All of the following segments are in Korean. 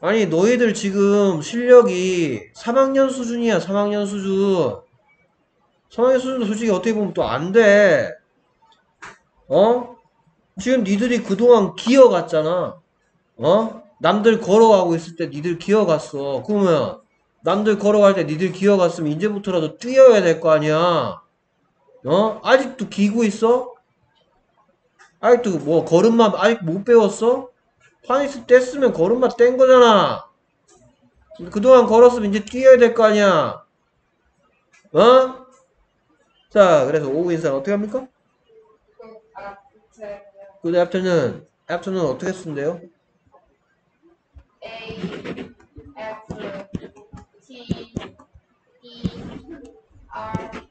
아니 너희들 지금 실력이 3학년 수준이야 3학년 수준 3학년 수준도 솔직히 어떻게 보면 또 안돼 어? 지금 니들이 그동안 기어갔잖아 어? 남들 걸어가고 있을 때 니들 기어갔어 그러면 남들 걸어갈 때 니들 기어갔으면 이제부터라도 뛰어야 될 거 아니야 어? 아직도 기고 있어? 아직도 뭐 걸음마 아직 못 배웠어? 파닉스 뗐으면 걸음마 뗀 거잖아. 그동안 걸었으면 이제 뛰어야 될 거 아니야. 어? 자, 그래서 오후 인사는 어떻게 합니까? 그 after는 after는 어떻게 쓴대요? A F T E R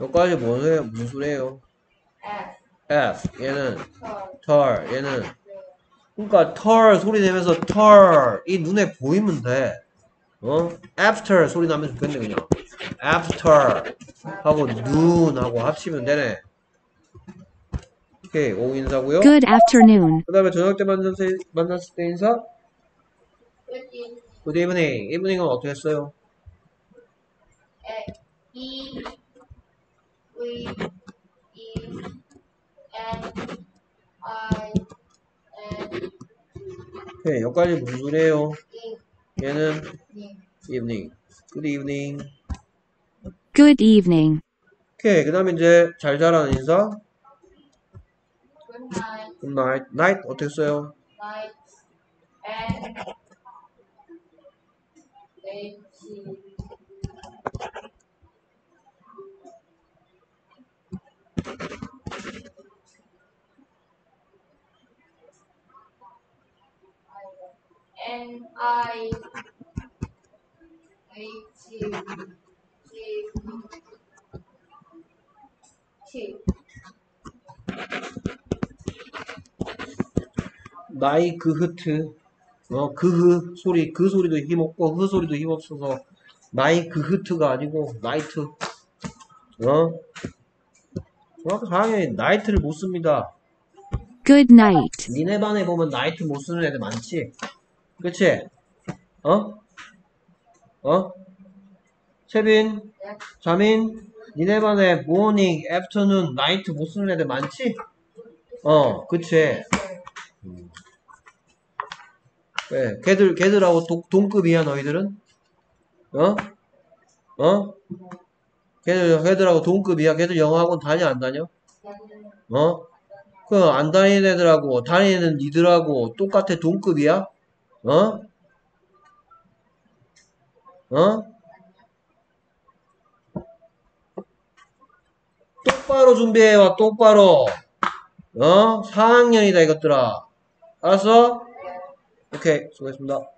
여기까지 뭔 소리예요? 무슨 소리예요? F F 얘는 털털 얘는 그러니까 털 소리 내면서 털 이 눈에 보이면 돼. 어? after 소리 나면 좋겠네 그냥. after 하고 noon하고 합치면 되네. 오케이 오후 인사고요. Good afternoon. 그 다음에 저녁 때 만났을, 만났을 때 인사? good evening. evening은 어떻게 했어요? E V E N I N 오케이 여기까지 무슨 소리예요? E 얘는 님 evening. good evening. Good evening. 오케이 그 다음에 이제 잘 자라는 인사? Good night good night. night 어떻게 써요? night N H N I H T T 나이 그 흐트 어 그흐 소리 그 소리도 힘없고 흐 소리도 힘없어서 나이 그 흐트가 아니고 night. 어? 중학교 4학년이 night를 못 씁니다. Good night. 니네 반에 보면 night 못 쓰는 애들 많지 그치 어? 어? 채빈 자민 니네 반에 morning afternoon night 못 쓰는 애들 많지 어 그치 왜? 걔들, 걔들하고 동, 동급이야, 너희들은? 어? 어? 걔들, 걔들하고 동급이야? 걔들 영어학원 다녀, 안 다녀? 어? 그, 안 다니는 애들하고, 다니는 니들하고 똑같아, 동급이야? 어? 어? 똑바로 준비해와, 똑바로. 어? 4학년이다, 이것들아. 알았어? 오케이, 수고했습니다.